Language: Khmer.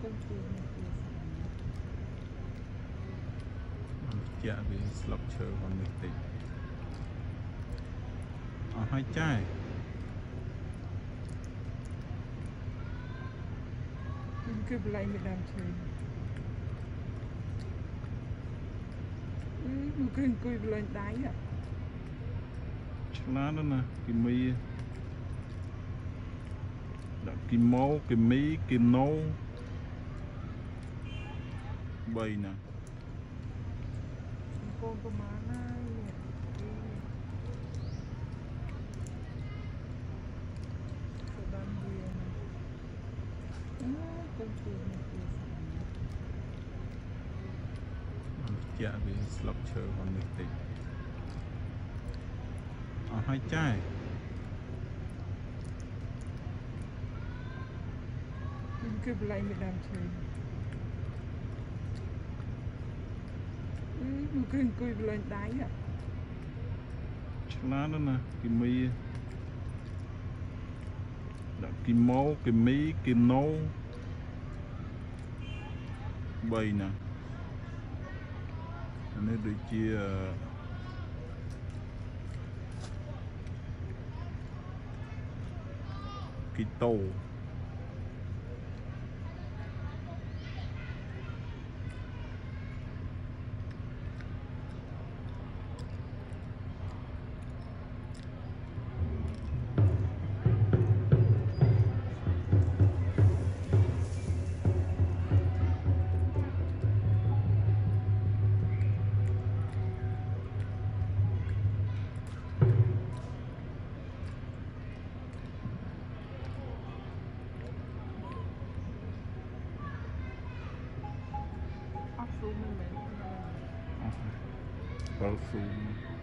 កូនទីនេះគឺជាក់វាស្លឹកឈើហ្នឹងនេះតិចអស់ហើយចាយគឺបល័យមេដាមឈើអឺមកគឺអង្គុយបល័យដៃហ៎ឆ្លាតណាស់ណាគីមីដាក់គីម៉ូគីមីគីណូ 3ណាកូនប្រមាណហើយនេះគឺសបានវាណាអឺកូនទីនេះគឺជាក់វាស្លឹកឈើហ្នឹងនេះតិចអស់ហើយចាយគឺបល័យមេដាមឈើ អឺមកគឺអង្គុយបល័យដៃហ៎ឆ្លាតណាស់ណាគីមីដាក់គីម៉ូគីមីគីណូ3ណាអានេះដូចជាគីតូ អត់ស៊ូមិនមែនអស់ហើយបើស៊ូម